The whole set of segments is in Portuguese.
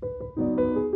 Música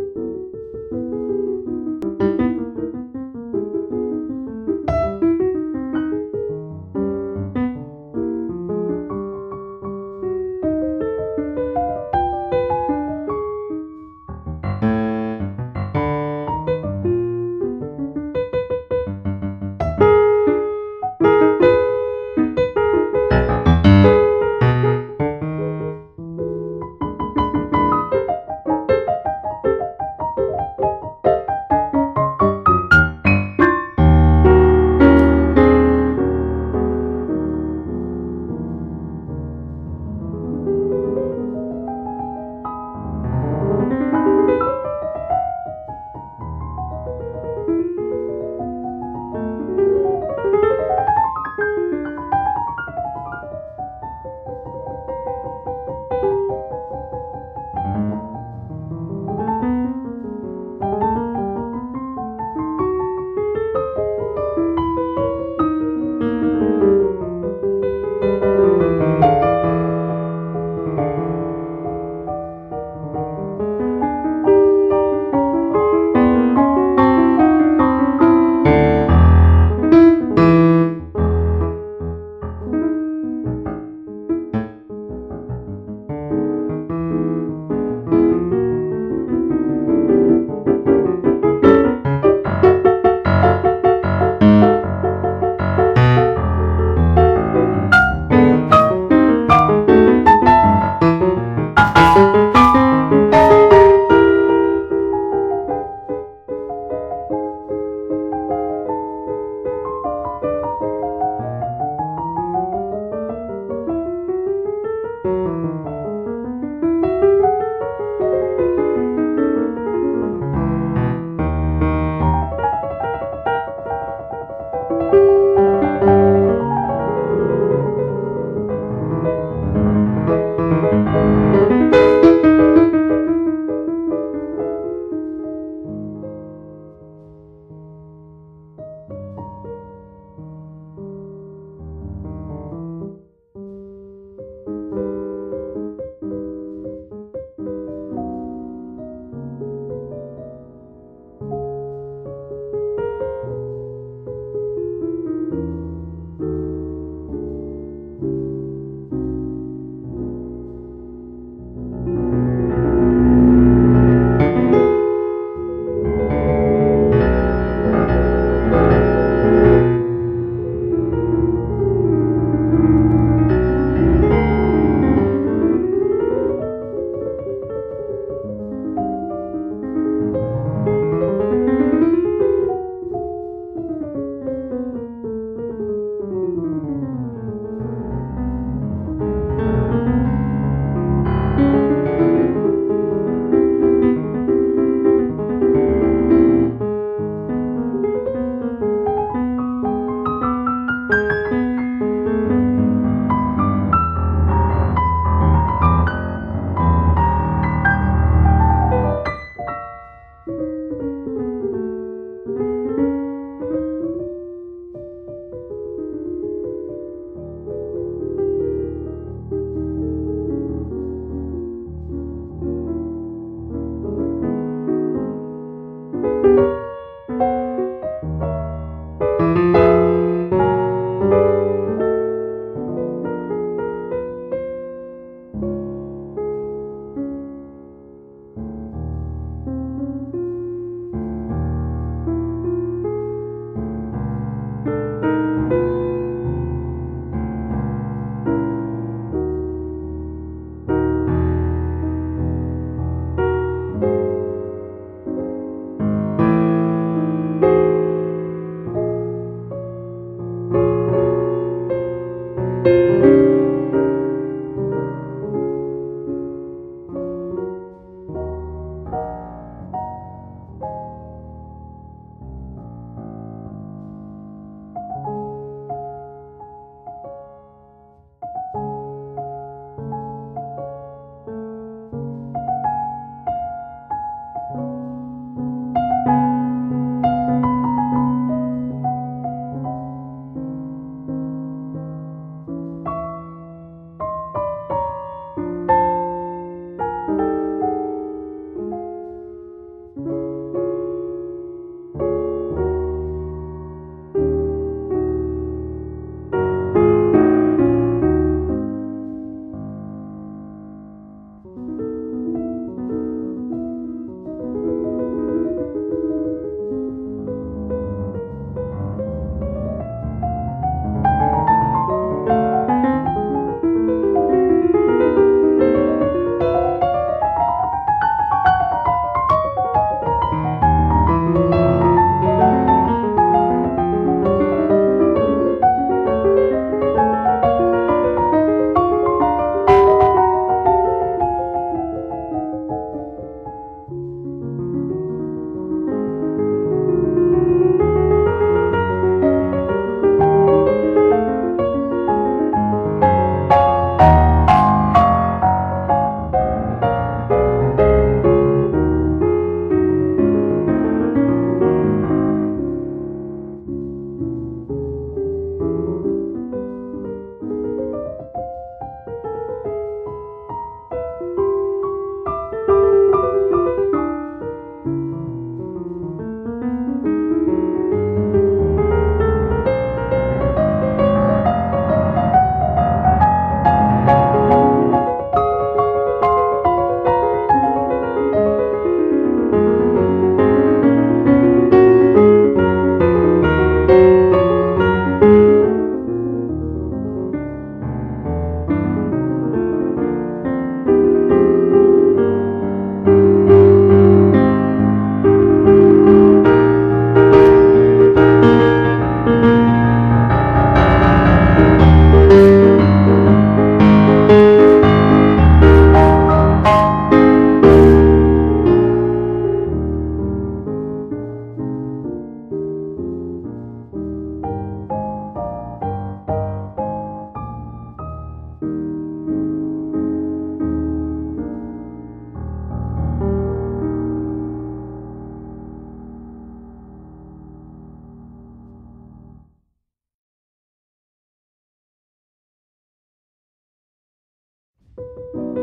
Música